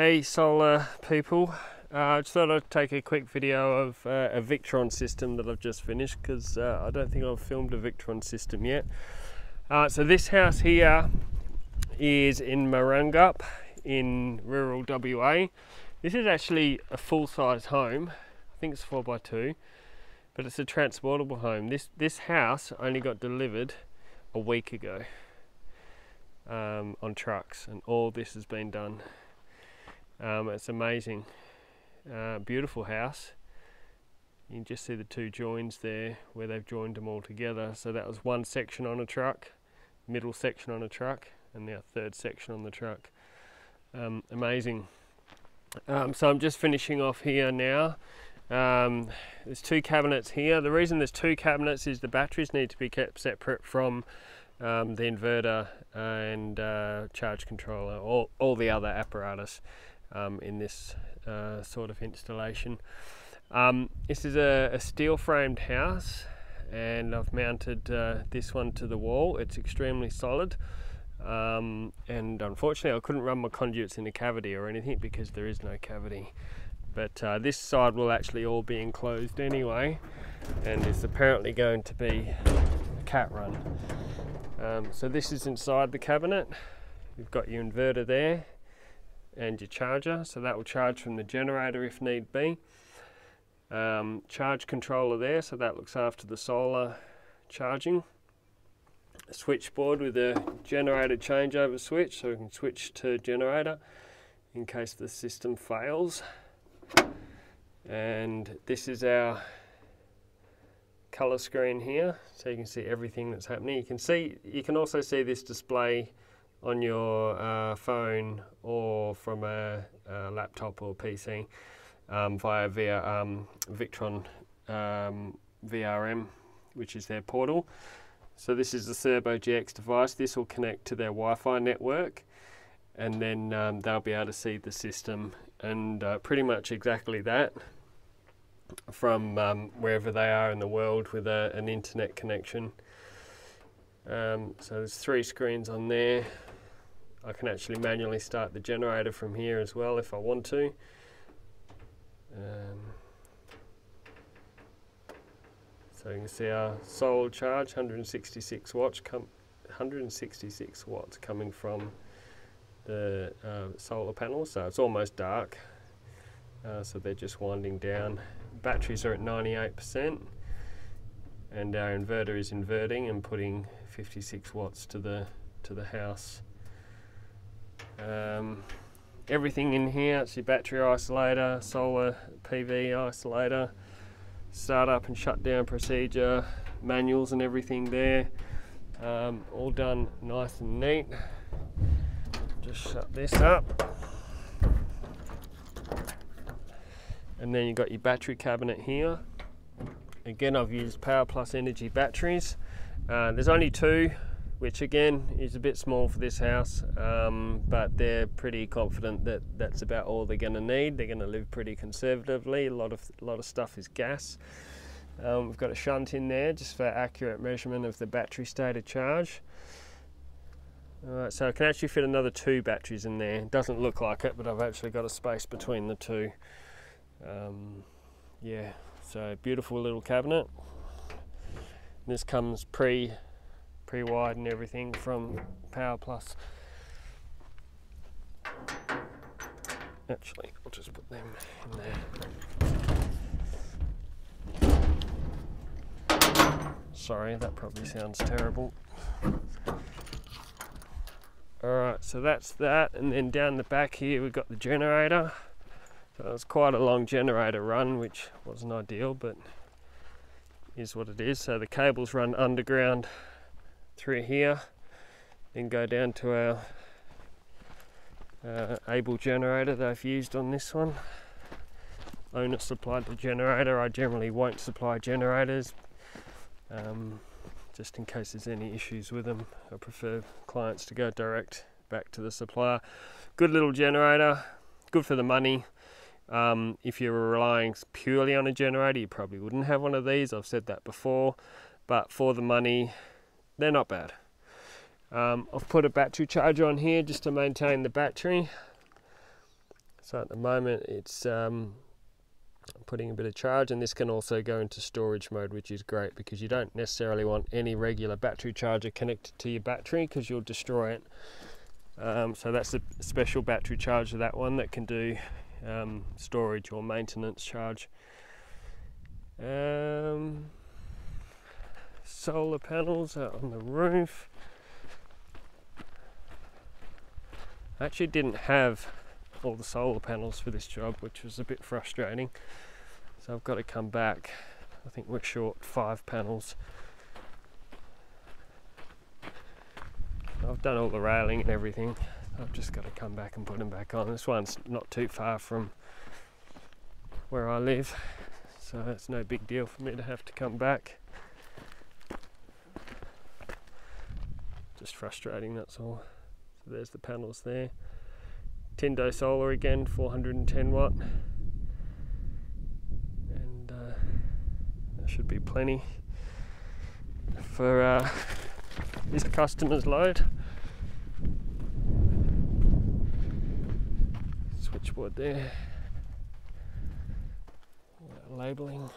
Hey solar people, uh, I just thought I'd take a quick video of uh, a Victron system that I've just finished because uh, I don't think I've filmed a Victron system yet. Uh, so this house here is in Morangup in rural WA. This is actually a full-size home. I think it's 4x2, but it's a transportable home. This, this house only got delivered a week ago um, on trucks and all this has been done um, it's amazing. Uh, beautiful house. You can just see the two joins there where they've joined them all together. So that was one section on a truck, middle section on a truck, and now third section on the truck. Um, amazing. Um, so I'm just finishing off here now. Um, there's two cabinets here. The reason there's two cabinets is the batteries need to be kept separate from um, the inverter and uh, charge controller, all, all the other apparatus um, in this uh, sort of installation. Um, this is a, a, steel framed house and I've mounted uh, this one to the wall. It's extremely solid um, and unfortunately I couldn't run my conduits in the cavity or anything because there is no cavity. But uh, this side will actually all be enclosed anyway and is apparently going to be a cat run. Um, so this is inside the cabinet. You've got your inverter there and your charger. So that will charge from the generator if need be. Um, charge controller there so that looks after the solar charging. A switchboard with a generator changeover switch so we can switch to generator in case the system fails. And this is our color screen here so you can see everything that's happening. You can see you can also see this display on your uh, phone or from a, a, laptop or PC um, via via um, Victron um, VRM, which is their portal. So this is the Cerbo GX device. This will connect to their Wi-Fi network, and then um, they'll be able to see the system and uh, pretty much exactly that from um, wherever they are in the world with a, an internet connection. Um, so there's three screens on there. I can actually manually start the generator from here as well if I want to. Um, so you can see our solar charge, 166 watts, 166 watts coming from the uh, solar panel. So it's almost dark. Uh, so they're just winding down. Batteries are at 98%, and our inverter is inverting and putting 56 watts to the to the house. Um, everything in here, it's your battery isolator, solar PV isolator, startup and shutdown procedure, manuals and everything there. Um, all done nice and neat. Just shut this up. And then you've got your battery cabinet here. Again, I've used Power Plus Energy batteries. Uh, there's only two which again is a bit small for this house, um, but they're pretty confident that that's about all they're going to need. They're going to live pretty conservatively. A lot of a lot of stuff is gas. Um, we've got a shunt in there just for accurate measurement of the battery state of charge. Alright, so I can actually fit another two batteries in there. It doesn't look like it, but I've actually got a space between the two. Um, yeah, so beautiful little cabinet. This comes pre pre-wired and everything from Power Plus. Actually, I'll just put them in there. Sorry, that probably sounds terrible. Alright, so that's that, and then down the back here we've got the generator. So it was quite a long generator run, which wasn't ideal, but is what it is. So the cables run underground through here, then go down to our uh, able generator that I've used on this one. Owner supplied the generator. I generally won't supply generators um, just in case there's any issues with them. I prefer clients to go direct back to the supplier. Good little generator, good for the money. Um, if you were relying purely on a generator, you probably wouldn't have one of these. I've said that before. But for the money, they're not bad. Um, I've put a battery charger on here just to maintain the battery. So at the moment it's um, putting a bit of charge and this can also go into storage mode which is great because you don't necessarily want any regular battery charger connected to your battery because you'll destroy it. Um, so that's a special battery charger that one that can do um, storage or maintenance charge. Um, solar panels on the roof. I actually didn't have all the solar panels for this job, which was a bit frustrating. So I've got to come back. I think we're short five panels. I've done all the railing and everything. I've just got to come back and put them back on. This one's not too far from where I live, so it's no big deal for me to have to come back. Just frustrating, that's all. So there's the panels there. Tindo solar again, 410 watt. And uh, there should be plenty for uh, this customer's load. Switchboard there. Labeling.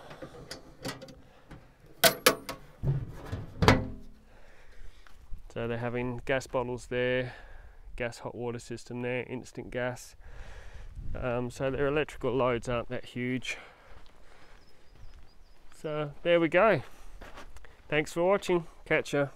So they're having gas bottles there, gas hot water system there, instant gas. Um, so their electrical loads aren't that huge. So there we go. Thanks for watching. Catch ya.